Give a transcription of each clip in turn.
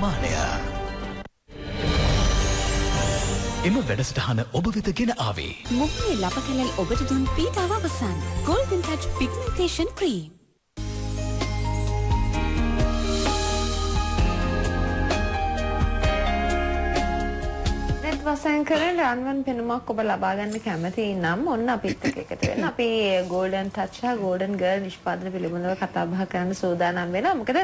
නිර්මාණය. එම වැඩසටහන ඔබ වෙත ගෙන ආවේ. මුහුණේ ලප කැලල් ඔබට දුන් පීතාව අවසන්. Golden touch pigmentation cream. වසන් කරන රන්වන් පෙනුමක් ඔබ ලබාගන්න කැමති නම් ඔන්න අපිත් එක්ක එකතු වෙන්න. අපි ගෝල්ඩන් ටච් හා ගෝල්ඩන් ගර්ල් නිෂ්පාදන පිළිබඳව කතා බහ කරන්න සූදානම් වෙනවා. මොකද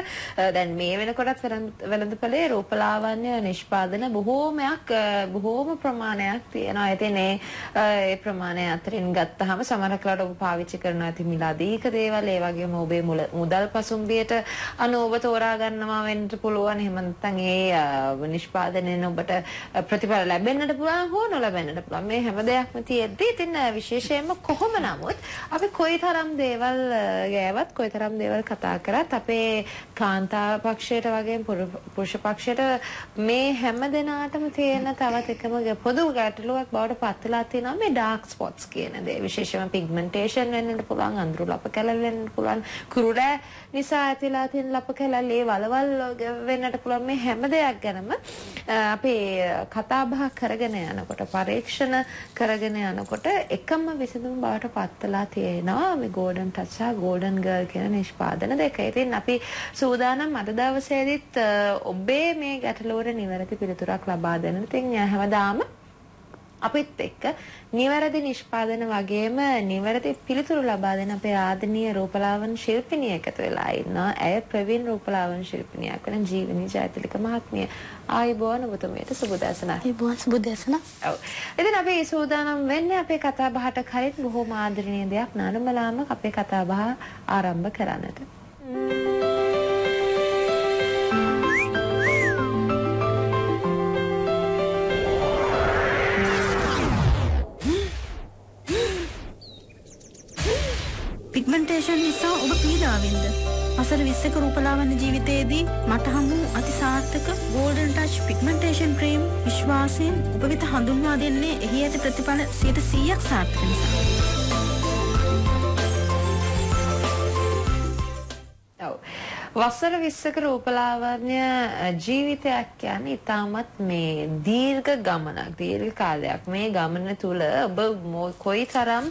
දැන් මේ වෙනකොටත් වෙළඳපොලේ රූපලාවන්‍ය නිෂ්පාදන බොහෝමයක් බොහෝම ප්‍රමාණයක් තියෙනවා. ඉතින් ඒ ප්‍රමාණය අතරින් ගත්තාම සමහර කලට ඔබ පාවිච්චි කරන ඇති මිල අධික දේවල් ඒ වගේම ඔබේ මුදල් පසුම්බියට අනුව ඔබ තෝරා ගන්නවා වෙන්න පුළුවන්. එහෙම නැත්නම් ඒ නිෂ්පාදනයෙන් ඔබට ප්‍රතිඵල ලැබෙන්නේ ලැබෙන්නට පුළුවන් හෝ නොලැබෙන්නට පුළුවන්. මේ හැම දෙයක්ම තියෙද්දි ඉතින් විශේෂයෙන්ම කොහොම නමුත් අපි කොයිතරම් දේවල් ගෑවත් කොයිතරම් දේවල් කතා කරත් අපේ කාන්තා පක්ෂයට වගේ පුරුෂ පක්ෂයට මේ හැම දෙනාටම තියෙන තවත් එකම පොදු ගැටලුවක් බවට පත් වෙලා තියෙනවා මේ ඩාර්ක් ස්පොට්ස් කියන දේ. විශේෂයෙන්ම පිග්මන්ටේෂන් වෙන්නට පුළුවන්, අඳුරු ලප කැලල් වෙන්නට පුළුවන්, කුරුරෑ නිසා ඇතිලා තියෙන ලප කැලල් ඒ වලවල් වෙන්නට පුළුවන් මේ හැම දෙයක් ගැනම අපි කතා බහ කරගෙන යනකොට පරීක්ෂණ කරගෙන යනකොට එකම විසඳුම බවට පත්වලා තියෙනවා මේ ගෝල්ඩන් ටච් හා ගෝල්ඩන් ගර්ල් කියන නිෂ්පාදන දෙක. ඉතින් අපි සූදානම් අද දවසේදීත් ඔබේ මේ ගැටලුවට නිවැරදි පිළිතුරක් ලබා දෙන්න. ඉතින් හැමදාම අපිත් එක්ක නිවැරදි නිෂ්පාදන වගේම නිවැරදි පිළිතුරු ලබා දෙන අපේ ආදනීය රූපලාවන්‍ය ශිල්පිනිය එකතු වෙලා ඉන්නවා. ඇය ප්‍රවීණ රූපලාවන්‍ය ශිල්පිනියක් වෙන ජීවනී ජයතිලක මහත්මිය. ආයුබෝවන් ඔබතුමියට සුබ දැසනක්. ආයුබෝවන් සුබ දැසනක්. ඔව්. ඉතින් අපි සූදානම් වෙන්නේ අපේ කතා බහට කලින් බොහොම ආදරණීය දෙයක් නනුමලාම අපේ කතා බහ ආරම්භ කරන්නට. පිග්මන්ටේෂන් නිසා ඔබ පීඩාවෙන්ද? වසර 20ක රූපලාවන්‍ය ජීවිතයේදී මට හමු අති සාර්ථක ගෝල්ඩන් ටච් පිග්මන්ටේෂන් ක්‍රීම් විශ්වාසයෙන් ඔබ වෙත හඳුන්වා දෙන්නේ එහි ඇති ප්‍රතිඵල 100%ක් සාර්ථක නිසා. වසර 20ක රූපලාවන්‍ය ජීවිතයක් කියන්නේ ඉතාමත් මේ දීර්ඝ ගමනක් දීර්ඝ කාලයක්. මේ ගමන තුල ඔබ කොයිතරම්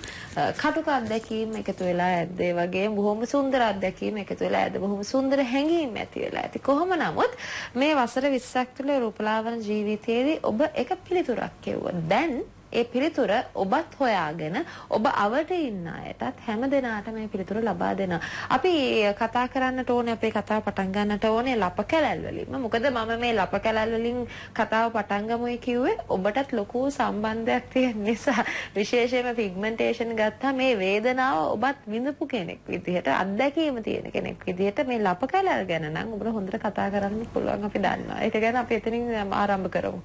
කටුක අත්දැකීම් එකතු වෙලා ඇද්ද? ඒ වගේම බොහොම සුන්දර අත්දැකීම් එකතු වෙලා ඇද්ද? බොහොම සුන්දර හැඟීම් ඇති වෙලා ඇති කොහොම නමුත් මේ වසර 20ක් තුළ රූපලාවන්‍ය ජීවිතයේදී ඔබ එක පිළිතුරක් කෙවුවා. දැන් ඒ පිළිතුර ඔබත් හොයාගෙන ඔබ අවට ඉන්න අයටත් හැම දෙනාට මේ පිළිතුර ලබා දෙනවා. අපි කතා කරන්නට ඕනේ අපේ කතාව පටන් ගන්නට ඕනේ ලප කැලල් වලින්ම. මොකද මම මේ ලප කැලල් වලින් කතාව පටන් ගමුයි කිව්වේ ඔබටත් ලොකු සම්බන්ධයක් තියෙන නිසා විශේෂයෙන්ම පිග්මන්ටේෂන් ගත්තා මේ වේදනාව ඔබත් විඳපු කෙනෙක් විදිහට අත්දැකීම තියෙන කෙනෙක් විදිහට මේ ලප කැලල් ගැන නම් ඔබට හොඳට කතා කරන්න පුළුවන් අපි දන්නවා. ඒක ගැන අපි එතනින් ආරම්භ කරමු.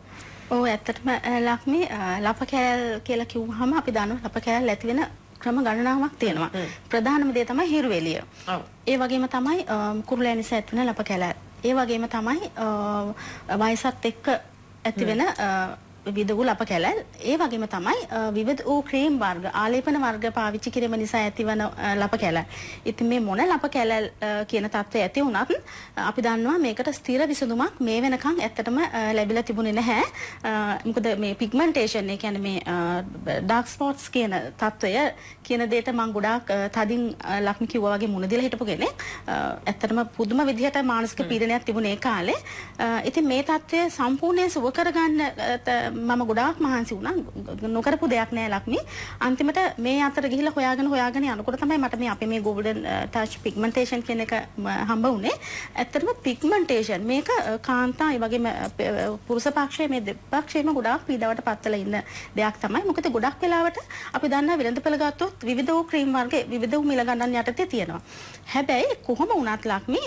ඔව් ඇත්තටම ලක්මි ලප කෑල් කියලා කිව්වහම අපි දන්නවා ලප කෑල් ඇති වෙන ක්‍රම ගණනාවක් තියෙනවා. ප්‍රධානම දේ තමයි හිරු එළිය. ඒ වගේම තමයි කුරුලෑ නිසා ඇති වෙන ලප කෑල්. ඒ වගේම තමයි වයසත් එක්ක ඇති වෙන විවිධ වූ ලප කැලල් ඒ වගේම තමයි විවිධ වූ ක්‍රීම් වර්ග ආලේපන වර්ග පාවිච්චි කිරීම නිසා ඇතිවන ලප කැලල්. ඉතින් මේ මොන ලප කැලල් කියන තත්ත්වය ඇති වුණත් අපි දන්නවා මේකට ස්ථිර විසඳුමක් මේ වෙනකන් ඇත්තටම ලැබිලා තිබුණේ නැහැ. මොකද මේ පිග්මන්ටේෂන් ඒ කියන්නේ මේ ඩාර්ක් ස්පොට්ස් කියන තත්ත්වය කියන දෙයට මම ගොඩාක් තදින් ලක්මි කිව්වා වගේ මුණ දීලා හිටපු කෙනෙක්. ඇත්තටම පුදුම විදිහට මානසික පීඩනයක් තිබුණේ ඒ කාලේ. ඉතින් මේ තත්ත්වය සම්පූර්ණයෙන් සුව කරගන්න මම ගොඩාක් මහන්සි වුණා. නොකරපු දෙයක් නෑ ලක්මි. අන්තිමට මේ අතර ගිහිල්ලා හොයාගෙන හොයාගෙන යනකොට තමයි මට මේ අපේ මේ ගෝල්ඩන් ටච් පිග්මන්ටේෂන් කියන එක හම්බ වුණේ. ඇත්තටම පිග්මන්ටේෂන් මේක කාන්තා ඒ වගේම පුරුෂ පක්ෂයේ මේ දෙපක්ෂයේම ගොඩාක් පීඩාවට පත්වලා ඉන්න දෙයක් තමයි. මොකද ගොඩක් වෙලාවට අපි දන්නා වෙළඳපළ ගත්තොත් විවිධ වූ ක්‍රීම් වර්ග විවිධ වූ මිල ගණන් යටතේ තියෙනවා. හැබැයි කොහොම වුණත් ලක්මි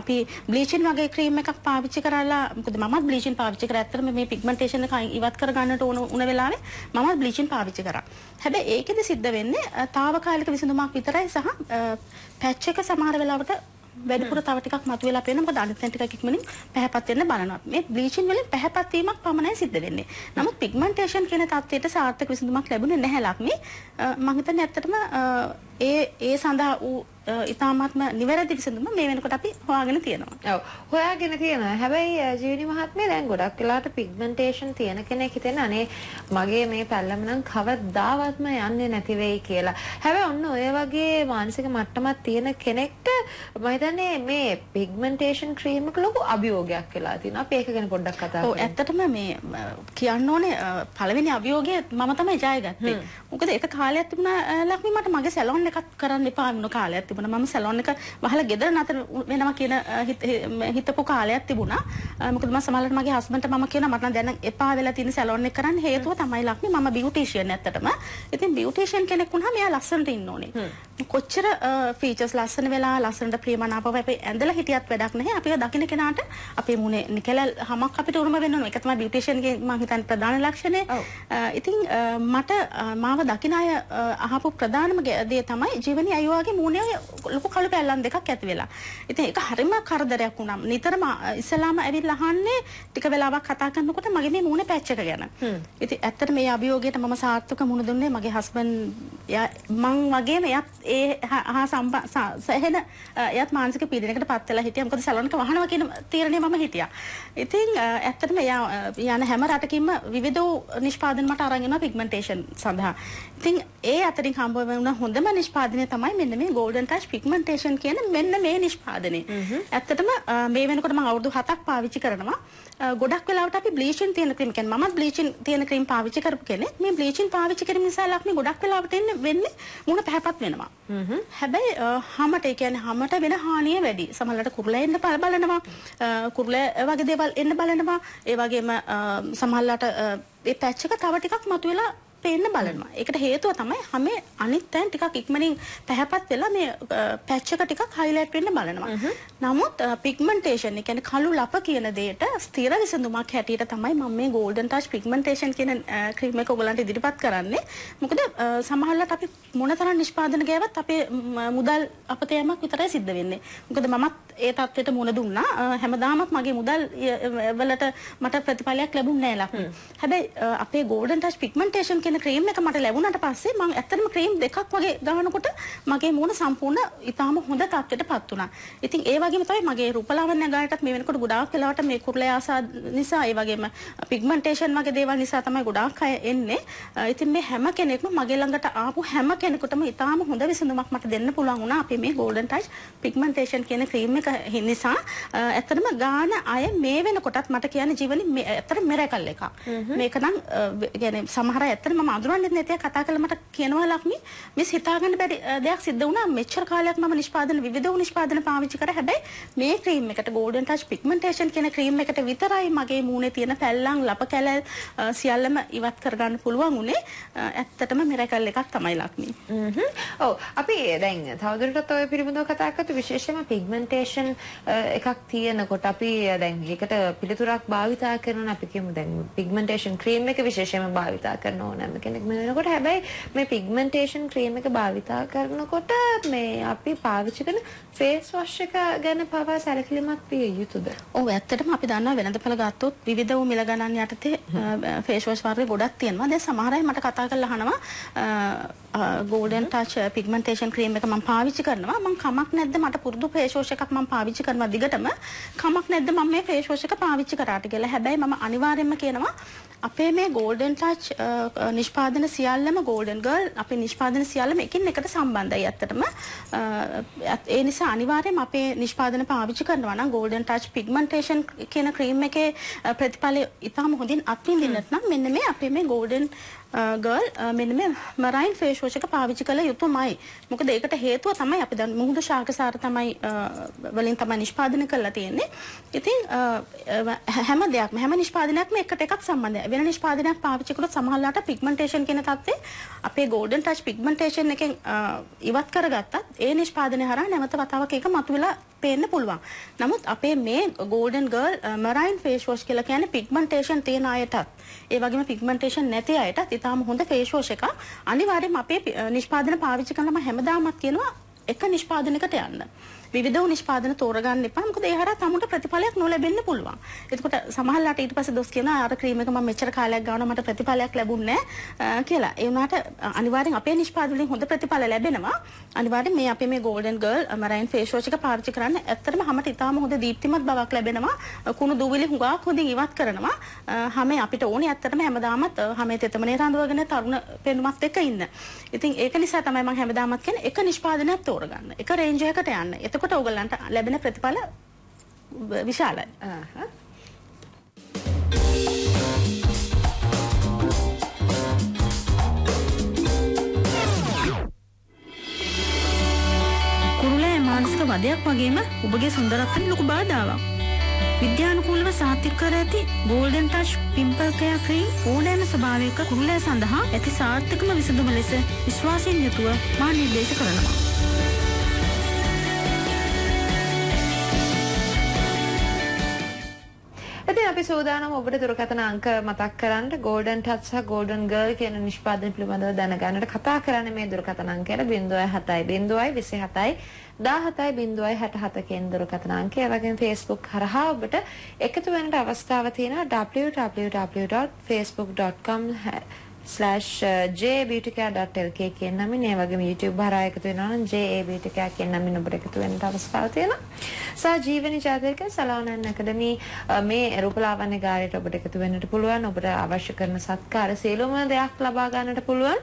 අපි බ්ලීචින් වගේ ක්‍රීම් එකක් පාවිච්චි කරලා මොකද මමත් බ්ලීචින් පාවිච්චි කරා. ඇත්තටම මේ පිග්මන්ටේෂන් ඉන්ෆෙක්ෂන් එක ඉවත් කරගන්නට ඕන උන වෙලාවේ මම බ්ලීචින් පාවිච්චි කරා. හැබැයි ඒකෙදි සිද්ධ වෙන්නේ తాවකාලික විසඳුමක් විතරයි සහ පැච් එක සමහර වෙලාවට වැඩිපුර තව ටිකක් මතුවෙලා පේන මොකද අනිත් තැන් ටිකක් ඉක්මනින් පැහැපත් වෙන්න බලනවා. මේ බ්ලීචින් වලින් පැහැපත් වීමක් පමණයි සිද්ධ වෙන්නේ. නමුත් පිග්මන්ටේෂන් කියන තත්ත්වයට සාර්ථක විසඳුමක් ලැබුණේ නැහැ ලක්මි. මම හිතන්නේ ඇත්තටම ඒ ඒ සඳහා ඉතාමත්ම නිවැරදි විසඳුම මේ වෙනකොට අපි හොයාගෙන තියෙනවා. ඔව් හොයාගෙන තියෙනවා. හැබැයි ජීවිනි මහත්මිය දැන් ගොඩක් වෙලාවට පිග්මන්ටේෂන් තියෙන කෙනෙක් හිතෙන අනේ මගේ මේ පැල්ලම නම් කවදාවත්ම යන්නේ නැති වෙයි කියලා. හැබැයි ඔන්න ඔය වගේ මානසික මට්ටමක් තියෙන කෙනෙක්ට මම හිතන්නේ මේ පිග්මන්ටේෂන් ක්‍රීම් එක ලොකු අභියෝගයක් වෙලා තියෙනවා. අපි ඒක ගැන පොඩ්ඩක් කතා ඔව් කරමු. ඇත්තටම මේ කියන්න ඕනේ පළවෙනි අභියෝගය මම තමයි ජයගත්තේ. මොකද එක කාලයක් තිබුණා අ, ලක්ෂ්මී මට මගේ සැලොන් එකක් කරන්න එපා වුණ කාලයක් තිබුණා. මම සැලොන් එක වහලා ගෙදර නතර වෙනවා කියන හිතපු කාලයක් තිබුණා. මොකද මම සමහරවිට මගේ හස්බන්ඩ්ට මම කියනවා මට නම් දැන් එපා වෙලා තියෙන සැලොන් එක කරන්න හේතුව තමයි ලක්ෂ්මී මම බියුටිෂියන් ඇත්තටම. ඉතින් බියුටිෂියන් කෙනෙක් වුණාම එයා ලස්සනට ඉන්න ඕනේ. කොච්චර ෆීචර්ස් ලස්සන වෙලා ලස්සනට ප්‍රියමනාපව අපි ඇඳලා හිටියත් වැඩක් නැහැ. අපිව දකින්න කෙනාට අපේ මුනේ නිකල හමක් අපිට උරුම වෙන්න ඕන. ඒක තමයි බියුටිෂියන්ගේ මම හිතන්නේ ප්‍රධාන ලක්ෂණය. ඉතින් මට මාව දකින අය අහපු ප්‍රධානම දේ තමයි ජීවනි අයවාගේ මූණේ ලොකු කළු පැල්ලම් දෙකක් ඇති වෙලා. ඉතින් ඒක හරිම කරදරයක් වුණා. නිතරම ඉස්සලාම ඇවිල්ලා අහන්නේ ටික වෙලාවක් කතා කරනකොට මගේ මේ මූණේ පැච් එක ගැන. ඉතින් ඇත්තට මේ අභියෝගයට මම සාර්ථක මුණ දුන්නේ මගේ හස්බන්ඩ් මං වගේම එයත් ඒ හා- සැහෙන එයත් මානසික පීඩනයකට පත් වෙලා හිටියා. මොකද සැලොන් එක වහනවා කියන තීරණය මම හිටියා. ඉතින් ඇත්තටම එයා යන හැම රටකින්ම විවිධ නිෂ්පාදන මට අරන් එනවා පිග්මන්ටේෂන් සඳහා. ඉතින් ඒ අතරින් හම්බ වෙන හොඳම නිෂ්පාදනය තමයි මෙන්න මේ golden touch pigmentation කියන මෙන්න මේ නිෂ්පාදනය. ඇත්තටම මේ වෙනකොට මම අවුරුදු 7ක් පාවිච්චි කරනවා. ගොඩක් වෙලාවට අපි බ්ලීචින් තියෙන ක්‍රීම් කියන්නේ මමත් බ්ලීචින් තියෙන ක්‍රීම් පාවිච්චි කරපු කෙනෙක්. මේ බ්ලීචින් පාවිච්චි කිරීම නිසා ලක්ෂණ ගොඩක් වෙලාවට එන්නේ වෙන්නේ මුණ පැහැපත් වෙනවා. හැබැයි හමට ඒ කියන්නේ හමට වෙන හානිය වැඩි. සමහරවිට කුරුල්ලා එන්න බල- බලනවා. අ, කුරුල්ලා වගේ දේවල් එන්න බලනවා. ඒ වගේම සමහරවිට ඒ පැච් එක තව ටිකක් මතුවෙලා පේන්න බලනවා. ඒකට හේතුව තමයි හැමේ අනිත් තැන් ටිකක් ඉක්මනින් පැහැපත් වෙලා මේ පැච් එක ටිකක් හයිලයිට් වෙන්න බලනවා. නමුත් පිග්මන්ටේෂන් ඒ කියන්නේ කළු ලප කියන දෙයට ස්ථිර විසඳුමක් හැටියට තමයි මම මේ golden touch pigmentation කියන ක්‍රීම් එක ඔයගලන්ට ඉදිරිපත් කරන්නේ. මොකද සමහරවිට අපි මොනතරම් නිෂ්පාදන ගෑවත් අපේ මුදල් අපතයමක් විතරයි සිද්ධ වෙන්නේ. මොකද මමත් ඒ තත්ත්වයට මුණ දුන්නා. හැමදාමත් මගේ මුදල් වලට මට ප්‍රතිඵලයක් ලැබුණේ නැහැ ලක්ෂණ. හැබැයි අපේ golden touch pigmentation කියන ක්‍රීම් එක මට ලැබුණාට පස්සේ මම ඇත්තටම ක්‍රීම් දෙකක් වගේ ගන්නකොට මගේ මූණ සම්පූර්ණ ඉතාම හොඳ තත්ත්වයටපත් වුණා. ඉතින් ඒ වගේම තමයි මගේ රූපලාවන්‍ය ගායටත් මේ වෙනකොට ගොඩාක් වෙලාවට මේ කුරුලේ ආසා නිසා ඒ වගේම පිග්මන්ටේෂන් වගේ දේවල් නිසා තමයි ගොඩාක් අය එන්නේ. ඉතින් මේ හැම කෙනෙක්ම මගේ ළඟට ආපු හැම කෙනෙකුටම ඉතාම හොඳ විසඳුමක් මට දෙන්න පුළුවන් වුණා අපි මේ golden touch pigmentation කියන ක්‍රීම් එක නිසා ඇත්තටම ගාන අය මේ වෙනකොටත් මට කියන්නේ ජීවනි මේ ඇත්තට මිරකල් එකක්. මේක නම් කියන්නේ සමහර අය ඇත්තට මම අඳුරන්නේ නැති අය කතා කරලා මට කියනවා ලක්මි මේ හිතාගන්න බැරි අ, දෙයක් සිද්ධ වුණා. මෙච්චර කාලයක් මම නිෂ්පාදන විවිධ වූ නිෂ්පාදන පාවිච්චි කරා හැබැයි මේ ක්‍රීම් එකට golden touch pigmentation කියන ක්‍රීම් එකට විතරයි මගේ මූණේ තියෙන පැල්ලම් ලප කැලල් අ, සියල්ලම ඉවත් කරගන්න පුළුවන් උනේ. අ, ඇත්තටම මිරකල් එකක් තමයි ලක්මි. හ්ම්. ඔව්. අපි දැන් තවදුරටත් ඔය පිළිබඳව කතා කරත් විශේෂයෙන්ම පිග්මන්ටේෂන් එකක් තියෙනකොට අපි දැන් ඒකට පිළිතුරක් භාවිතා කරන අපි කියමු දැන් පිග්මන්ටේෂන් ක්‍රීම් එක විශේෂයෙන්ම භාවිතා කරන ඕනෑම. කෙනෙක් වෙනකොට හැබැයි මේ පිග්මන්ටේෂන් ක්‍රීම් එක භාවිතා කරනකොට මේ අපි පාවිච්චි කරන ෆේස් වොෂ් එක ගැන පවා සැලකිලිමත් විය යුතුද? ඔව් ඇත්තටම අපි දන්නවා වෙළඳපොළ ගත්තොත් විවිධ වූ මිල ගණන් යටතේ ෆේස් වොෂ් වර්ග ගොඩක් තියෙනවා. දැන් සමහර අය මට කතා කරලා අහනවා golden touch pigmentation cream එක මම පාවිච්චි කරනවා. මම කමක් නැද්ද මට පුරුදු ෆේස් වොෂ් එකක් මම පාවිච්චි කරනවා දිගටම. කමක් නැද්ද මම මේ ෆේස් වොෂ් එක පාවිච්චි කරාට කියලා. හැබැයි මම අනිවාර්යයෙන්ම කියනවා අපේ මේ golden touch අ, අ, නිෂ්පාදන සියල්ලම golden girl අපේ නිෂ්පාදන සියල්ලම එකින් එකට සම්බන්ධයි ඇත්තටම. අ, ඇත්- ඒ නිසා අනිවාර්යයෙන්ම අපේ නිෂ්පාදන පාවිච්චි කරනවා නම් golden touch pigmentation කියන ක්‍රීම් එකේ අ, ප්‍රතිඵලය ඉතාම හොඳින් අත්විඳින්නට නම් මෙන්න මේ අපේ මේ golden ගර්ල් මෙන්න මේ මරයින් ෆේස් වොෂ් එක පාවිච්චි කළ යුතුමයි. මොකද ඒකට හේතුව තමයි අපි දැන් මුහුදු ශාකසාර තමයි අ, වලින් තමයි නිෂ්පාදනය කරලා තියෙන්නේ. ඉතින් අ, අ, හැම දෙයක්ම හැම නිෂ්පාදනයක්ම එකට එකක් සම්බන්ධයි. වෙන නිෂ්පාදනයක් පාවිච්චි කරොත් සමහරලාට පිග්මන්ටේෂන් කියන තත්ත්වය අපේ golden touch pigmentation එකෙන් අ, ඉවත් කරගත්තත් ඒ නිෂ්පාදනය හරහා නැවත වතාවක් ඒක මතුවලා පේන්න පුළුවන්. නමුත් අපේ මේ golden girl marine face wash කියලා කියන්නේ pigmentation තියෙන අයටත් ඒ වගේම pigmentation නැති අයටත් ඉතාම හොඳ face wash එකක්. අනිවාර්යයෙන්ම අපේ පි- අ, නිෂ්පාදන පාවිච්චි කරනම හැමදාමත් කියනවා එක නිෂ්පාදනයකට යන්න. විවිධ වූ නිෂ්පාදන තෝරගන්න එපා. මොකද ඒ හරහා තමුන්ට ප්‍රතිඵලයක් නොලැබෙන්න පුළුවන්. එතකොට සමහරලාට ඊට පස්සේ දොස් කියනවා අර ක්‍රීම් එක මම මෙච්චර කාලයක් ගානවා මට ප්‍රතිඵලයක් ලැබුණේ නැහැ කියලා. ඒ වුණාට අනිවාර්යෙන් අපේ නිෂ්පාදන වලින් හොඳ ප්‍රතිඵල ලැබෙනවා. අනිවාර්යෙන් මේ අපේ මේ Golden Girl marine face wash එක පාවිච්චි කරන්න ඇත්තටම හැමට ඉතාම හොඳ දීප්තිමත් බවක් ලැබෙනවා. කුණු දූවිලි හුඟක් හොඳින් ඉවත් කරනවා. හැම අපිට ඕනේ ඇත්තටම හැමදාමත් හැම තෙතමනේ රඳවගෙන තරුණ පෙනුමත් එක්ක ඉන්න. ඉතින් ඒක නිසා තමයි මම හැමදාමත් කියන්නේ එක නිෂ්පාදනයක් තෝරගන්න. එක රේන්ජ් එකකට යන්න. එතකොට ඕගලන්ට ලැබෙන ප්‍රතිඵල විශාලයි. කුරුලෑ මානසික වදයක් වගේම ඔබගේ සුන්දරත්වයට ලොකු බාධාවක්. විද්‍යානුකූලව සාතික කර ඇති golden touch pimple care cream ඕනෑම ස්වභාවයක කුරුලෑ සඳහා ඇති සාර්ථකම විසඳුම ලෙස විශ්වාසයෙන් යුතුව මා නිර්දේශ කරනවා. අපි සූදානම් ඔබට දුරකථන අංක මතක් කරන්න Golden Touch සහ Golden Girl කියන නිෂ්පාදනය පිළිබඳව දැනගන්නට කතා කරන්න මේ දුරකථන අංකයට 07 027 17 067 කියන දුරකථන අංකය. ඒ වගේම Facebook කරහා ඔබට එකතු වෙන්නට අවස්ථාව තියෙනවා www.facebook.com Uh, jbeautycare.lk කියන නමින් ඒ වගේම YouTube හරහා එකතු වෙනවා නම් jbeautycare කියන නමින් ඔබට එකතු වෙන්න අවස්ථාව තියෙනවා. සහ ජීවනි ජාතික සලෝනන් ඇකඩමි uh, මේ රූපලාවන්‍ය ගායයට ඔබට එකතු වෙන්නට පුළුවන්. ඔබට අවශ්‍ය කරන සත්කාර සියලුම දෙයක් ලබා ගන්නට පුළුවන්.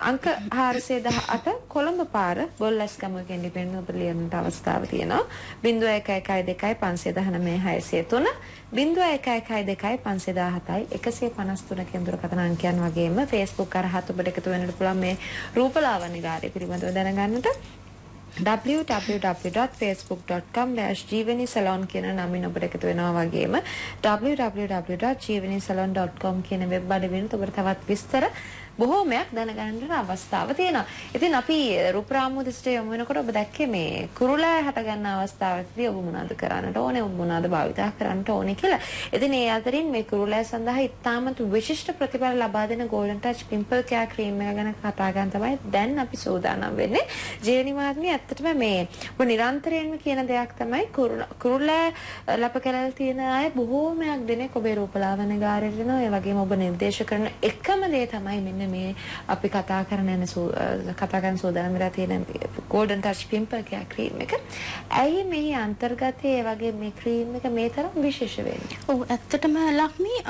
අංක 418 කොළඹ පාර බොල්ලස්ගම ගෙන්ඩිපෙන්න ඔබ ලියන්නට අවස්ථාව තියෙනවා. 0112 519 603 0112 517 153 කෙන්දුර අංකයන් වගේම Facebook කරහත් ඔබට එකතු වෙන්නට පුළුවන් මේ රූපලාවන්‍ය ගාරය පිළිබඳව දැනගන්නට. www.facebook.com/jeevani-salon කියන නමින් ඔබට එකතු වෙනවා වගේම www.jeevani-salon.com කියන වෙබ් අඩවියෙන් ඔබට තවත් විස්තර බොහෝමයක් දැනගන්නට අවස්ථාව තියෙනවා. ඉතින් අපි රූපරාමු දිස්ට යොමු වෙනකොට ඔබ දැක්කේ මේ කුරුලෑ හට ගන්න අවස්ථාවකදී ඔබ මොනවද කරන්නට ඕනේ ඔබ මොනවද භාවිතා කරන්නට ඕනේ කියලා. ඉතින් ඒ අතරින් මේ කුරුලෑ සඳහා ඉතාමත් විශිෂ්ට ප්‍රතිඵල ලබා දෙන Golden Touch Pimple Care Cream එක ගැන කතා ගන්න තමයි දැන් අපි සූදානම් වෙන්නේ. ජීවනි මාත්මී ඇත්තටම මේ ඔබ නිරන්තරයෙන්ම කියන දෙයක් තමයි කුරුලෑ ලප කැලල් තියෙන අය බොහෝමයක් දෙනෙක් ඔබේ රූපලාවන්‍ය ගාරයට එනවා. ඒ වගේම ඔබ නිර්දේශ කරන එකම දේ තමයි මෙන්න මේ අපි කතා කරන යන කතා කරන සූදානම් වෙලා තියෙන golden touch pimple care cream එක. ඇයි මේ අන්තර්ගතයේ ඒ වගේ මේ cream එක මේ තරම් විශේෂ වෙන්නේ? ඔව් ඇත්තටම ලක්මී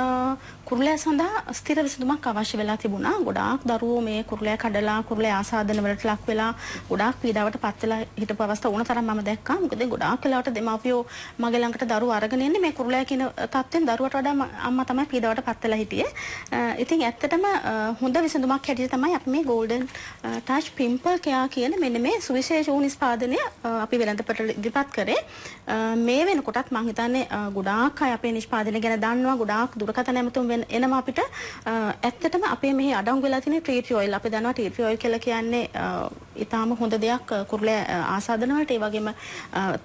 කුරුලෑ සඳහා ස්ථිර විසඳුමක් අවශ්‍ය වෙලා තිබුණා. ගොඩාක් දරුවෝ මේ කුරුලෑ කඩලා කුරුලෑ ආසාදන වලට ලක් වෙලා ගොඩාක් පීඩාවට පත් වෙලා හිටපු අවස්ථා වුණ තරම් මම දැක්කා. මොකද ගොඩාක් වෙලාවට දෙමාපියෝ මගේ ළඟට දරුවෝ අරගෙන එන්නේ මේ කුරුලෑ කියන තත්ත්වෙන් දරුවට වඩා අම්මා තමයි පීඩාවට පත් වෙලා හිටියේ. ඉතින් ඇත්තටම හොඳ විසඳුමක් හැටියට තමයි අපි මේ Golden Touch Pimple Care කියන මෙන්න මේ සුවිශේෂ වූ නිෂ්පාදනය අපි වෙළඳපොළට ඉදිරිපත් කරේ. මේ වෙනකොටත් මම හිතන්නේ ගොඩාක් අය අපේ නිෂ්පාදනය ගැන දන්නවා. ගොඩාක් දුරකථන ඇමතුම් එනවා අපිට. ඇත්තටම අපේ මෙහි අඩංගු වෙලා තියෙන ට්‍රීට් ඔයිල්. අපි දන්නවා ට්‍රීට් ඔයිල් කියලා කියන්නේ ඊටාම හොඳ දෙයක් කුරුලෑ ආසාදන වලට ඒ වගේම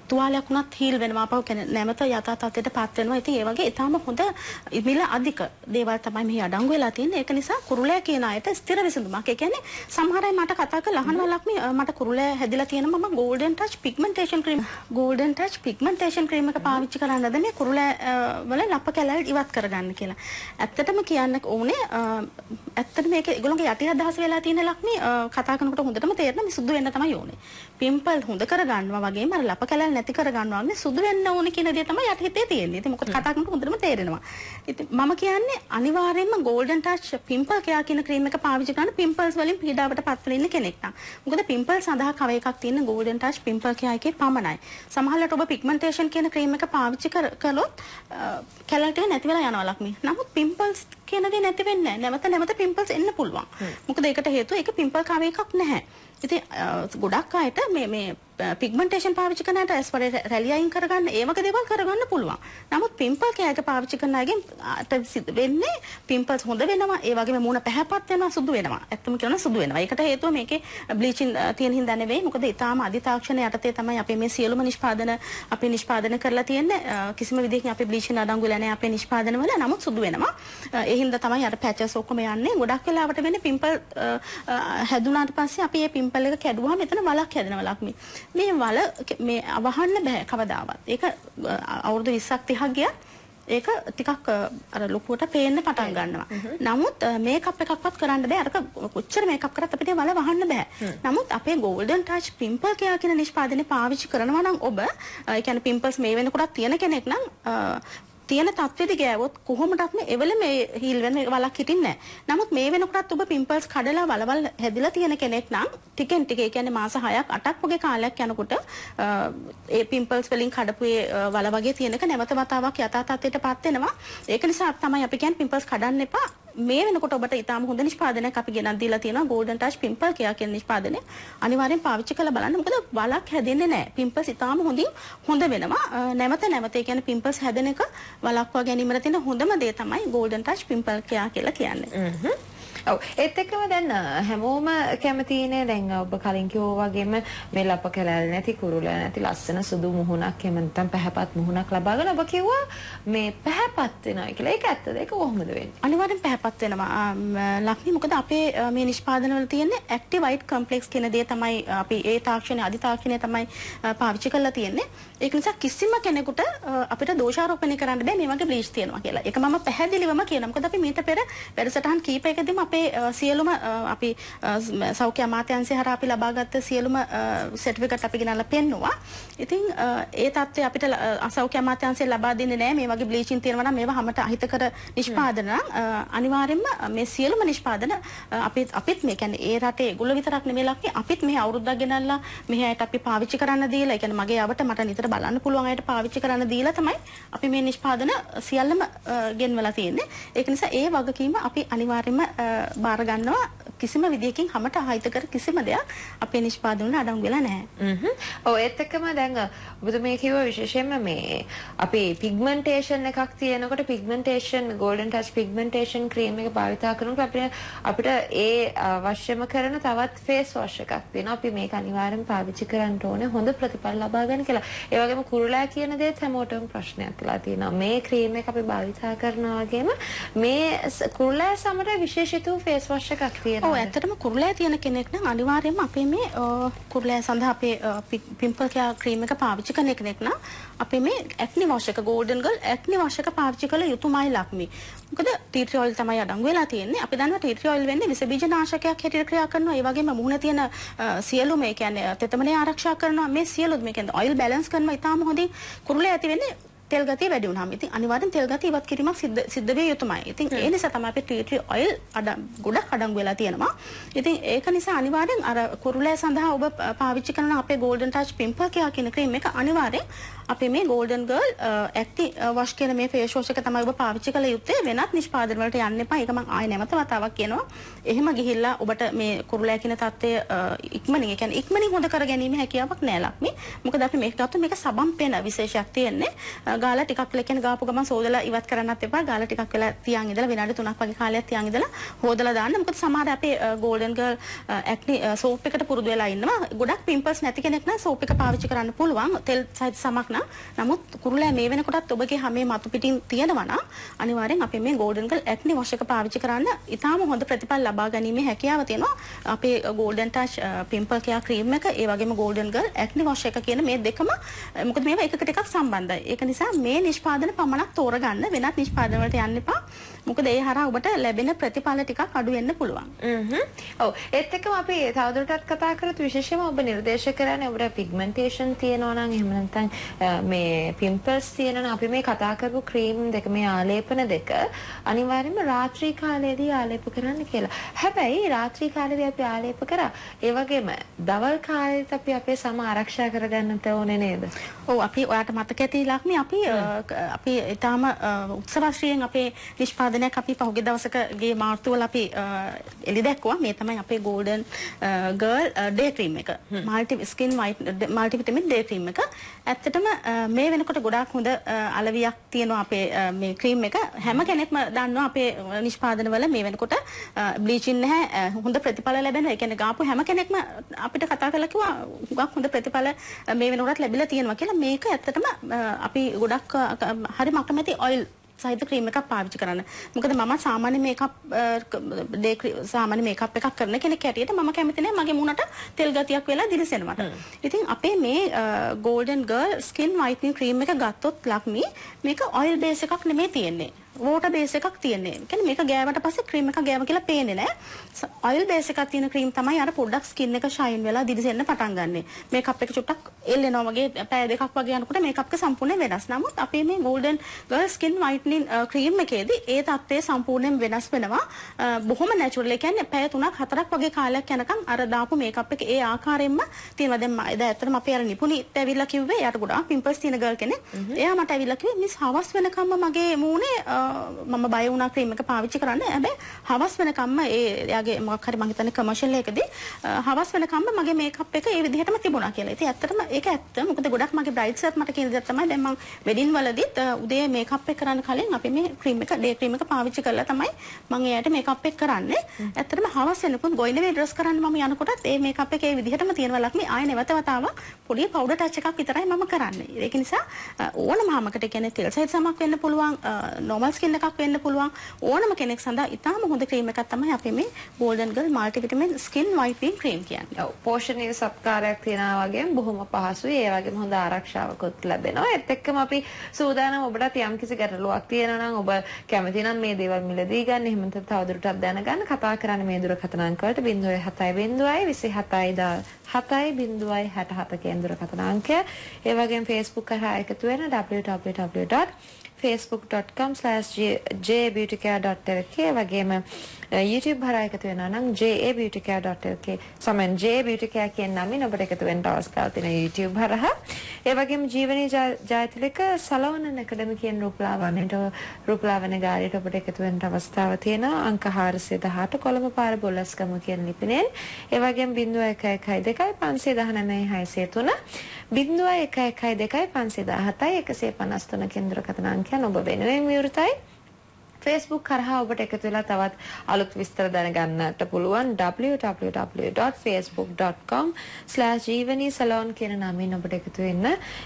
තුවාලයක් වුණත් හීල් වෙනවා අපව නැමත යථා තත්ත්වයට පත් වෙනවා. ඉතින් ඒ වගේ ඊටාම හොඳ මිල අධික දේවල් තමයි මෙහි අඩංගු වෙලා තියෙන්නේ. ඒක නිසා කුරුලෑ කියන අයට ස්ථිර විසඳුමක්. ඒ කියන්නේ සමහර අය මට කතා කරලා අහනවා ලක්මී මට කුරුලෑ හැදිලා තියෙනවා මම golden touch pigmentation cream golden touch pigmentation cream එක පාවිච්චි කරන්නද මේ කුරුලෑ වල ලප කැලල් ඉවත් කරගන්න කියලා. ඇත්තටම කියන්න ඕනේ ඇත්තට මේක ඒගොල්ලෝගේ යටි අදහස වෙලා තියෙන ලක්මී කතා කරනකොට හොඳටම තේරෙන මේ සුදු වෙන්න තමයි ඕනේ. පිම්පල් හොඳ කරගන්නවා වගේම අර ලප කැලල් නැති කරගන්නවා මේ සුදු වෙන්න ඕනේ කියන දේ තමයි යටි හිතේ තියෙන්නේ. ඉතින් මොකද කතා කරනකොට හොඳටම තේරෙනවා. ඉතින් මම කියන්නේ අනිවාර්යයෙන්ම golden touch pimple care කියන ක්‍රීම් එක පාවිච්චි කරන පිම්පල්ස් වලින් පීඩාවට පත් ඉන්න කෙනෙක් නම්. මොකද පිම්පල් සඳහා කව එකක් තියෙන golden touch pimple care එකේ පමණයි. සමහරවිට ඔබ pigmentation කියන ක්‍රීම් එක පාවිච්චි කළොත් කැලල් ටික නැති වෙලා යනවා ලක්මී. නමුත් පිම්පල්ස් කියන දේ නැති වෙන්නේ. නැවත නැවත පිම්පල්ස් එන්න පුළුවන්. මොකද ඒකට හේතුව ඒක පිම්පල් කව එකක් නැහැ. ඉතින් ගොඩක් අයට මේ මේ පිග්මන්ටේෂන් පාවිච්චි කරන අයට ඇස් වල රැලි අයින් කරගන්න ඒ වගේ දේවල් කරගන්න පුළුවන්. නමුත් පිම්පල් කෑක පාවිච්චි කරන අයගෙන් වෙන්නේ පිම්පල්ස් හොඳ වෙනවා. ඒ වගේම මූණ පැහැපත් වෙනවා සුදු වෙනවා. ඇත්තම කියනවා සුදු වෙනවා. ඒකට හේතුව මේකේ බ්ලීචින් තියෙන හින්දා නෙවෙයි. මොකද ඊටාම අධි තාක්ෂණ යටතේ තමයි අපි මේ සියලුම නිෂ්පාදන අපි නිෂ්පාදන කරලා තියෙන්නේ. කිසිම විදිහකින් අපි බ්ලීචින් අඩංගු වෙලා නැහැ අපේ නිෂ්පාදන වල. නමුත් සුදු වෙනවා. ඒ හින්දා තමයි අර පැචස් ඔක්කොම යන්නේ. ගොඩක් වෙලාවට වෙන්නේ පිම්පල් හැදුනාට පස්සේ අපි මේ පිම්පල් එක කැඩුවාම එතන වලක් හැදෙනවා ලක්මි. මේ වල ක- මේ අවහන්න බෑ කවදාවත්. ඒක අවුරුදු 20ක් 30ක් ගියත් ඒක ටිකක් අර ලොකුවට පේන්න පටන් ගන්නවා. නමුත් මේකප් එකක්වත් කරන්න බෑ. අරක කොච්චර මේකප් කරත් අපිට වල වහන්න බෑ. නමුත් අපේ golden touch pimple care කියන නිෂ්පාදනය පාවිච්චි කරනවා නම් ඔබ ඒ කියන්නේ pimples මේ වෙනකොටත් තියෙන කෙනෙක් නම් තියෙන තත්ත්වෙදි ගෑවොත් කොහොමඩක්ම එවල මේ හීල් වෙන වලක් හිටින්නේ නැහැ. නමුත් මේ වෙනකොටත් ඔබ පිම්පල්ස් කඩලා වලවල් හැදිලා තියෙන කෙනෙක් නම් ටිකෙන් ටික ඒ කියන්නේ මාස 6ක් 8ක් වගේ කාලයක් යනකොට අ, ඒ පිම්පල්ස් වලින් කඩපු ඒ අ, වල වගේ තියෙනක නැවත වතාවක් යථා තත්ත්වයටපත් වෙනවා. ඒක නිසා තමයි අපි කියන්නේ පිම්පල්ස් කඩන්න එපා. මේ වෙනකොට ඔබට ඉතාම හොඳ නිෂ්පාදනයක් අපි ගෙනත් දීලා තියෙනවා golden touch pimple care කියන නිෂ්පාදනය. අනිවාර්යෙන් පාවිච්චි කරලා බලන්න. මොකද වලක් හැදෙන්නේ නැහැ. පිම්පල්ස් ඉතාම හොඳින් හොඳ වෙනවා. අ, නැවත නැවත ඒ කියන්නේ පිම්පල්ස් හැදෙන එක වළක්වා ගැනීමට තියෙන හොඳම දේ තමයි golden touch pimple care කියලා කියන්නේ. ඔව් ඒත් එක්කම දැන් අ, හැමෝම කැමතිනේ දැන් ඔබ කලින් කිව්වා වගේම මේ ලප කැලෑල් නැති කුරුල නැති ලස්සන සුදු මුහුණක් එහෙම නැත්නම් පැහැපත් මුහුණක් ලබාගෙන ඔබ කිව්වා මේ පැහැපත් වෙනවා කියලා. ඒක ඇත්තද? ඒක කොහොමද වෙන්නේ? අනිවාර්යෙන් පැහැපත් වෙනවා. අම්, ලක්ෂ්මී මොකද අපේ අ, මේ නිෂ්පාදන වල තියෙන්නේ active white complex කියන දේ තමයි අ, අපි ඒ තාක්ෂණය අධි තාක්ෂණය තමයි අ, පාවිච්චි කරලා තියෙන්නේ. ඒක නිසා කිසිම කෙනෙකුට අ, අපිට දෝෂාරෝපණය කරන්න බෑ මේ වගේ බ්ලීච් තියෙනවා කියලා. ඒක මම පැහැදිලිවම කියනවා. මොකද අපි මීට පෙර වැඩසටහන් කීපයකදීම අපේ අ, සියලුම අ, අපි අ, ස්- සෞඛ්‍ය අමාත්‍යාංශය හරහා අපි ලබාගත්ත සියලුම සර්ටිෆිකට් අපි ගෙනල්ලා පෙන්නුවා. ඉතින් අ, ඒ තත්ත්වය අපිට ල- අ, සෞඛ්‍ය අමාත්‍යාංශය ලබා දෙන්නේ නැහැ මේ වගේ බ්ලීචින් තියෙනවා නම් මේවා හැමත අහිතකර නිෂ්පාදන නම් අ, අනිවාර්යෙන්ම මේ සියලුම නිෂ්පාදන අ, අපිත් අපිත් මේ කියන්නේ ඒ රටේ ඒගොල්ලෝ විතරක් නෙමෙයි ලක්නේ අපිත් මේ අවුරුද්දක් ගෙනල්ලා මෙහි අයට අපි පාවිච්චි කරන්න දීලා ඒ කියන්නේ මගේ යවට මට නිතර බලන්න පුළුවන් අයට පාවිච්චි කරන්න දීලා තමයි අපි මේ නිෂ්පාදන සියල්ලම අ, ගෙන්වලා තියෙන්නේ. ඒක නිසා ඒ වගකීම අපි අනිවාර්යෙන්ම අ, බාර ගන්නවා කිසිම විදියකින් හැමත අහිතකර කිසිම දෙයක් අපේ නිෂ්පාදන වල අඩංගු වෙලා නැහැ. හ්ම්. ඔව් ඒත් එක්කම දැන් ඔබතුමී කිව්ව විශේෂයෙන්ම මේ අපි පිග්මන්ටේෂන් එකක් තියෙනකොට pigmentation golden touch pigmentation cream එක භාවිතා කරනකොට අපිට අපිට ඒ අවශ්‍යම කරන තවත් face wash එකක් තියෙනවා. අපි මේක අනිවාර්යෙන් පාවිච්චි කරන්න ඕනේ හොඳ ප්‍රතිඵල ලබා ගන්න කියලා. ඒ වගේම කුරුලෑ කියන දේත් හැමෝටම ප්‍රශ්නයක් වෙලා තියෙනවා. මේ ක්‍රීම් එක අපි භාවිතා කරනවා වගේම මේ ස- කුරුලෑ සමට විශේෂිත වූ face wash එකක් තියෙනවා. ඔව් ඇත්තටම කුරුලෑ තියෙන කෙනෙක් නම් අනිවාර්යයෙන්ම අපේ මේ අ, කුරුලෑ සඳහා අපේ පිම්පල් කෙයා ක්‍රීම් එක පාවිච්චි කරන කෙනෙක් නම් අපේ මේ ඇක්නි වොෂ් එක golden girl ඇක්නි වොෂ් එක පාවිච්චි කළ යුතුමයි ලක්මි. මොකද ටී ට්‍රී ඔයිල් තමයි අඩංගු වෙලා තියෙන්නේ. අපි දන්නවා ටී ට්‍රී ඔයිල් වෙන්නේ විස බීජ නාශකයක් හැටියට ක්‍රියා කරනවා. ඒ වගේම මුහුණ තියෙන අ, සියලු මේ කියන්නේ තෙතමනේ ආරක්ෂා කරනවා. මේ සියලු මේ කියන්නේ ඔයිල් බැලන්ස් කරනවා. ඊටාම හොඳින් කුරුලෑ ඇති වෙන්නේ තෙල් ගතිය වැඩි වුණාම ඉතින් අනිවාර්යෙන් තෙල් ගතිය ඉවත් කිරීමක් සිද්ධ සිද්ධ විය යුතුමයි. ඉතින් ඒ නිසා තමයි අපි ටී ට්‍රී ඔයිල් අඩ ගොඩක් අඩංගු වෙලා තියෙනවා. ඉතින් ඒක නිසා අනිවාර්යෙන් අර කුරුලෑ සඳහා ඔබ පාවිච්චි කරන අපේ golden touch pimple care කියන ක්‍රීම් එක අනිවාර්යෙන් අපි මේ golden girl uh, active uh, wash කියන මේ face wash එක තමයි ඔබ පාවිච්චි කළ යුත්තේ වෙනත් නිෂ්පාදන වලට යන්න එපා. ඒක මම ආයෙ නැවත වතාවක් කියනවා. එහෙම ගිහිල්ලා ඔබට මේ කුරුලෑ කියන தත්ත්වය අ, ඉක්මනින් ඒ කියන්නේ ඉක්මනින් හොඳ කර ගැනීම හැකියාවක් නෑ ලක්මි. මොකද අපි මේක ගත්තොත් මේක සබම් පෙන විශේෂයක් තියෙන්නේ. අ, ගාලා ටිකක් වෙලා කියන්නේ ගාපු ගමන් සෝදලා ඉවත් කරන්නත් එපා. ගාලා ටිකක් වෙලා තියන් ඉඳලා විනාඩි 3ක් වගේ කාලයක් තියන් ඉඳලා හොදලා දාන්න. මොකද සමහර අපේ අ, golden girl acne soap එකට පුරුදු වෙලා ඉන්නවා. ගොඩක් pimples නැති කෙනෙක් නම් soap එක පාවිච්චි කරන්න පුළුවන්. තෙල් සහිත සමක් නම්. නමුත් කුරුලෑ මේ වෙනකොටත් ඔබගේ හැමේ මතු පිටින් තියෙනවා නම් අනිවාර්යෙන් අපේ මේ golden girl acne wash එක පාවිච්චි කරන්න ඉතාම හොඳ ප්‍රතිඵල ලබා ගැනීමේ හැකියාව තියෙනවා. අපේ golden touch අ, pimple care cream එක ඒ වගේම golden girl acne wash එක කියන මේ දෙකම අ, මොකද මේවා එකකට එකක් සම්බන්ධයි. ඒක නිසා මේ නිෂ්පාදන පමණක් තෝරගන්න වෙනත් නිෂ්පාදන වලට යන්න එපා. මොකද ඒ හරහා ඔබට ලැබෙන ප්‍රතිඵල ටිකක් අඩු වෙන්න පුළුවන්. හ්ම් ඔව් ඒත් එක්කම අපි තවදුරටත් කතා කරත් විශේෂයෙන්ම ඔබ නිර්දේශ කරන්නේ ඔබට පිග්මන්ටේෂන් තියෙනවා නම් එහෙම නැත්නම් අ, මේ පිම්පල්ස් තියෙනවා නම් අපි මේ කතා කරපු ක්‍රීම් දෙක මේ ආලේපන දෙක අනිවාර්යයෙන්ම රාත්‍රී කාලයේදී ආලේප කරන්න කියලා. හැබැයි රාත්‍රී කාලේදී අපි ආලේප කරා. ඒ වගේම දවල් කාලේත් අපි අපේ සම ආරක්ෂා කරගන්නට ඕනේ නේද? ඔව් අපි ඔයාට මතක ඇති ලක්මි අපි අපි ඊටාම උත්සවශ්‍රීයෙන් අපේ නිෂ්පාදනයක් අපි පහුගිය දවසකගේ මාර්තු වල අපි එලි දැක්කුවා. මේ තමයි අපේ golden girl day cream එක. multi skin white multi vitamin day cream එක. ඇත්තටම මේ වෙනකොට ගොඩාක් හොඳ අ, අලවියක් තියෙනවා අපේ අ, මේ cream එක. හැම කෙනෙක්ම දන්නවා අපේ නිෂ්පාදන වල මේ වෙනකොට බ්ලීචින් නැහැ අ, හොඳ ප්‍රතිඵල ලැබෙනවා. ඒ කියන්නේ ගාපු හැම කෙනෙක්ම අපිට කතා කරලා කිව්වා හුඟක් හොඳ ප්‍රතිඵල අ, මේ වෙනකොටත් ලැබිලා තියෙනවා කියලා. මේක ඇත්තටම අ, අපි ගොඩක් අ, ක- හරි මකමැති ඔයිල් සහිත ක්‍රීම් එකක් පාවිච්චි කරන්න. මොකද මම සාමාන්‍ය මේකප් ඩේ සාමාන්‍ය මේකප් එකක් කරන කෙනෙක් හැටියට මම කැමති නැහැ මගේ මූණට තෙල් ගතියක් වෙලා දිලිසෙනවට. ඉතින් අපේ මේ golden girl skin whitening cream එක ගත්තොත් ලක්මි මේක oil base එකක් නෙමෙයි තියෙන්නේ. වෝටර් බේස් එකක් තියෙන්නේ. කියන්නේ මේක ගෑවට පස්සේ ක්‍රීම් එක ගෑව කියලා පේන්නේ නැහැ. ඔයිල් බේස් එකක් තියෙන ක්‍රීම් තමයි අර පොඩ්ඩක් ස්කින් එක ෂයින් වෙලා දිලිසෙන්න පටන් ගන්නෙ. මේකප් එක චුට්ටක් එල්ලෙනවා වගේ පැය දෙකක් වගේ යනකොට මේකප් එක සම්පූර්ණයෙන් වෙනස්. නමුත් අපේ මේ golden girl skin whitening cream එකේදී ඒ තත්ත්වය සම්පූර්ණයෙන් වෙනස් වෙනවා. බොහොම නැචරල්. ඒ කියන්නේ පැය 3ක් 4ක් වගේ කාලයක් යනකම් අර දාපු මේකප් එක ඒ ආකාරයෙන්ම තියෙනවා. දැන් මම ඇත්තටම අපේ අර නිපුණිත් ඇවිල්ලා කිව්වේ යාට ගොඩාක් පිම්පල්ස් තියෙන ගර්ල් කෙනෙක්. එයා මට ඇවිල්ලා කිව්වේ මිස් හවස් වෙනකම්ම මගේ මූණේ මම බය වුණා ක්‍රීම් එක පාවිච්චි කරන්න. හැබැයි හවස් වෙනකම්ම ඒ එයාගේ මොකක් හරි මම හිතන්නේ කමර්ෂල් එකකදී හවස් වෙනකම්ම මගේ මේකප් එක ඒ විදිහටම තිබුණා කියලා. ඉතින් ඇත්තටම ඒක ඇත්ත. මොකද ගොඩක් මගේ බ්‍රයිඩ්ස්ත් මට කියන දේ තමයි දැන් මම වෙඩින් වලදීත් උදේ මේකප් එක කරන්න කලින් අපි මේ ක්‍රීම් එක ඩේ ක්‍රීම් එක පාවිච්චි කරලා තමයි මම එයාට මේකප් එක කරන්නේ. ඇත්තටම හවස් වෙනකොට ගොයින වේ ඩ්‍රෙස් කරන්න මම යනකොටත් ඒ මේකප් එක ඒ විදිහටම තියෙනවා ලක්මි ආය නැවත වතාවක් පොඩි පවුඩර් ටච් එකක් විතරයි මම කරන්නේ. ඒක නිසා ඕනම හමකට කියන්නේ තෙල් සහිත සමක් වෙන්න පුළුවන්, normal skin එකක් වෙන්න පුළුවන්. ඕනම කෙනෙක් සඳහා ඉතාම හොඳ ක්‍රීම් එකක් තමයි අපි මේ Golden Girl Multivitamin Skin Whitening Cream කියන්නේ. ඔව් පෝෂණීය සත්කාරයක් තියනවා වගේ බොහොම පහසුයි. ඒ වගේම හොඳ ආරක්ෂාවකුත් ලැබෙනවා. ඒත් එක්කම අපි සූදානම් ඔබට යම්කිසි ගැටලුවක් තියෙනවා නම් ඔබ කැමති නම් මේ දේවල් මිලදී ගන්න එහෙම නැත්නම් තවදුරටත් දැනගන්න කතා කරන්න මේ දුරකථන අංක වලට 070 27 7.0 67 කියන දුරකථන අංකය. ඒ වගේම Facebook කරා එකතු වෙන www facebook.com/jbeautycare.lk වගේම YouTube හරහා එකතු වෙනවා නම් jabeautycare.lk සමෙන් jabeautycare කියන නමින් ඔබට එකතු වෙන්න අවස්ථාවක් තියෙනවා YouTube හරහා. ඒ වගේම ජීවනී ජයතිලක සලවන ඇකඩමි කියන රූපලාවන්‍යයට රූපලාවන්‍ය ගාඩියට ඔබට එකතු වෙන්න අවස්ථාව තියෙනවා. අංක 418 කොළඹ පාර බොලස්ගම කියන ලිපිණයෙන්. ඒ වගේම 0112 519 603 0112 517 153 කියන දුරකථන අංකයන් ඔබ වෙනුවෙන් විවෘතයි. Facebook කරහා ඔබට එකතු වෙලා තවත් අලුත් විස්තර දැනගන්නට පුළුවන් www.facebook.com/jeevani-salon කියන නමින් ඔබට එකතු වෙන්න.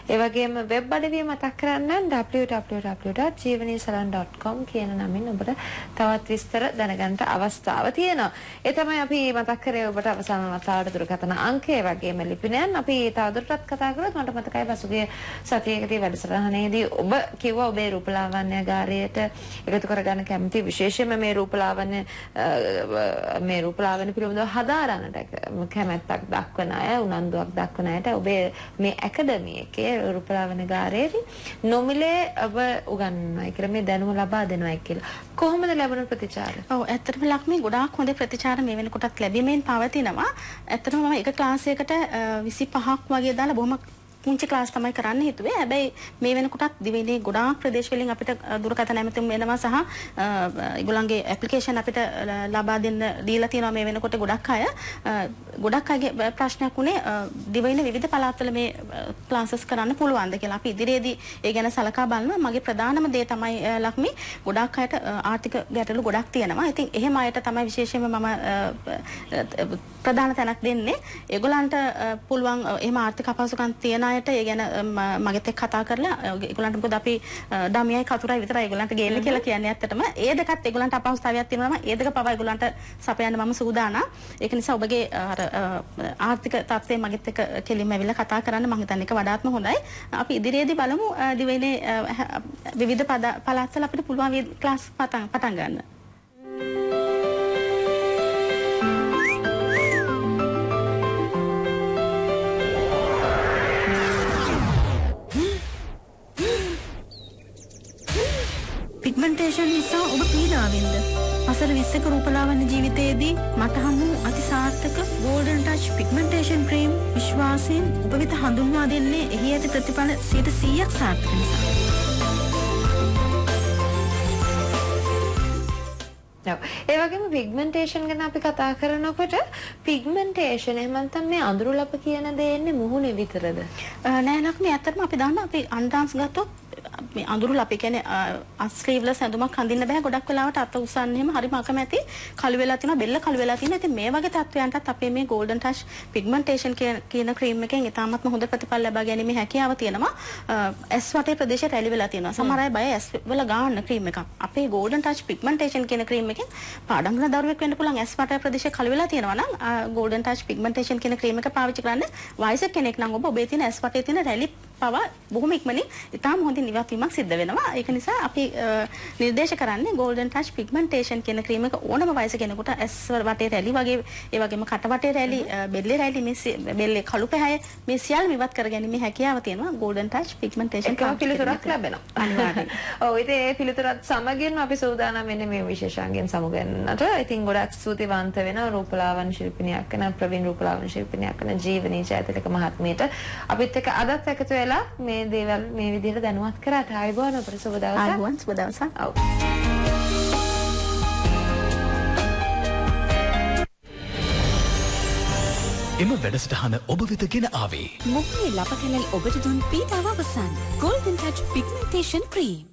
ඒ වගේම වෙබ් අඩවිය මතක් කරන්න www.jeevani-salon.com කියන නමින් ඔබට තවත් විස්තර දැනගන්නට අවස්ථාව තියෙනවා. ඒ තමයි අපි මතක් කරේ ඔබට අවසාන වතාවට දුරකථන අංකය වගේම ලිපිනයන් අපි තවදුරටත් කතා කරොත් මට මතකයි පසුගිය සතියකදී වැඩසටහනේදී ඔබ කිව්වා ඔබේ රූපලාවන්‍ය ගාරයට එකතු කර කරගන්න කැමති විශේෂයෙන්ම මේ රූපලාවන්‍ය මේ රූපලාවන්‍ය පිළිබඳව හදාරන්නට කැමැත්තක් දක්වන අය උනන්දුවක් දක්වන අයට ඔබේ මේ ඇකඩමි එකේ රූපලාවන්‍ය ගාරයේදී නොමිලේ ඔබ උගන්වනවා කියලා මේ දැනුම ලබා දෙනවා කියලා. කොහොමද ලැබුණ ප්‍රතිචාර? ඔව් ඇත්තටම ලක්මී ගොඩාක් හොඳ ප්‍රතිචාර මේ වෙනකොටත් ලැබීමෙන් පවතිනවා. ඇත්තටම මම එක ක්ලාස් එකකට 25ක් වගේ දාලා බොහොම පුංචි ක්ලාස් තමයි කරන්න හිතුවේ. හැබැයි මේ වෙනකොටත් දිවයිනේ ගොඩාක් ප්‍රදේශ වලින් අපිට දුරකථන ඇමතුම් වෙනවා සහ ඒගොල්ලන්ගේ ඇප්ලිකේෂන් අපිට ලබා දෙන්න දීලා තියෙනවා මේ වෙනකොට ගොඩක් අය. ගොඩක් අයගේ ප්‍රශ්නයක් උනේ දිවයිනේ විවිධ පළාත්වල මේ ක්ලාසස් කරන්න පුළුවන්ද කියලා. අපි ඉදිරියේදී ඒ ගැන සලකා බලනවා. මගේ ප්‍රධානම දේ තමයි ලක්මි ගොඩක් අයට ආර්ථික ගැටලු ගොඩක් තියෙනවා. ඉතින් එහෙම අයට තමයි විශේෂයෙන්ම මම ප්‍රධාන තැනක් දෙන්නේ. ඒගොල්ලන්ට පුළුවන් එහෙම ආර්ථික අපහසුකම් තියෙන අයට ඒ ගැන මගෙත් එක්ක කතා කරලා ඒගොල්ලන්ට මොකද අපි ඩමියයි කතුරයි විතරයි ඒගොල්ලන්ට ගේන්නේ කියලා කියන්නේ ඇත්තටම. ඒ දෙකත් ඒගොල්ලන්ට අපහසුතාවයක් තියෙනවා නම් ඒ දෙක පවා ඒගොල්ලන්ට සපයන්න මම සූදානම්. ඒක නිසා ඔබගේ අර ආර්ථික තත්ත්වය මගෙත් එක්ක කෙලින්ම ඇවිල්ලා කතා කරන්න මම හිතන්නේ ඒක වඩාත්ම හොඳයි. අපි ඉදිරියේදී බලමු දිවයිනේ විවිධ පළාත්වල අපිට පුළුවන් ක්ලාස් පටන් ගන්න පිග්මන්ටේෂන් නිසා ඔබ පීඩාවෙන්ද? වසර 20ක රූපලාවන්‍ය ජීවිතයේදී මට හමු අතිසාර්ථක Golden Touch Pigmentation Cream විශ්වාසයෙන් ඔබ වෙත හඳුන්වා දෙන්නේ එහි ඇති ප්‍රතිඵල 100%ක් සාර්ථක නිසා. ඒ වගේම පිග්මන්ටේෂන් ගැන අපි කතා කරනකොට පිග්මන්ටේෂන් එහෙම නැත්නම් මේ අඳුරු ලප කියන දේ එන්නේ මුහුණේ විතරද? නෑ නක්නේ ඇත්තටම අපි දන්නවා අපි අන්ඩාන්ස් ගත්තොත් මේ අඳුරු ලපි කියන්නේ ස්ලීව්ලස් ඇඳුමක් අඳින්න බෑ. ගොඩක් වෙලාවට අත උස්සන්න එහෙම හරිම අකමැති කළු වෙලා තියෙනවා බෙල්ල කළු වෙලා තියෙනවා. ඉතින් මේ වගේ තත්වයන්ටත් අපේ මේ golden touch pigmentation කියන ක්‍රීම් එකෙන් ඉතාමත්ම හොඳ ප්‍රතිඵල ලබා ගැනීමේ හැකියාව තියෙනවා. ඇස් වටේ ප්‍රදේශය රැලි වෙලා තියෙනවා. සමහර අය බය ඇස් වල ගාන්න ක්‍රීම් එකක්. අපේ golden touch pigmentation කියන ක්‍රීම් එකෙන් පාඩම් කරන දරුවෙක් වෙන්න පුළුවන් ඇස් වටේ ප්‍රදේශය කළු වෙලා තියෙනවා නම් golden touch pigmentation කියන ක්‍රීම් එක පාවිච්චි කරන්න වයසක කෙනෙක් නම් ඔබ ඔබේ තියෙන ඇස් වටේ තියෙන රැලි පවා බොහොම ඉක්මනින් ඉතාම හොඳින් ඉවත් වීමක් සිද්ධ වෙනවා. ඒක නිසා අපි නිර්දේශ කරන්නේ golden touch pigmentation කියන ක්‍රීම් එක ඕනම වයස කෙනෙකුට ඇස් වටේ රැලි වගේ ඒ වගේම කට වටේ රැලි බෙල්ලේ රැලි මේ බෙල්ලේ කළු පැහැය මේ සියල්ලම ඉවත් කරගැනීමේ හැකියාව තියෙනවා golden touch pigmentation එකම පිළිතුරක් ලැබෙනවා. අනිවාර්යයෙන්. ඔව් ඉතින් ඒ පිළිතුරත් සමගින් අපි සූදානම් වෙන්නේ මේ විශේෂාංගයෙන් සමුගන්නට. ඉතින් ගොඩක් ස්තුතිවන්ත වෙනවා රූපලාවන්‍ය ශිල්පිනියක් වෙන ප්‍රවීණ රූපලාවන්‍ය ශිල්පිනියක් වෙන ජීවනී ජයතිලක මහත්මියට. අපිත් එක්ක අදත් එකතු වෙලා මේ දේවල් මේ විදිහට දැනුවත් කරාට ආයුබෝවන් අපට සුබ දවසක්. ආයුබෝවන් සුබ දවසක්. ඔව්. එම වැඩසටහන ඔබ වෙත ගෙන ආවේ මුහුණේ ලප කැලල් ඔබට දුන් පීතාව අවසන්. Golden Touch Pigmentation Cream.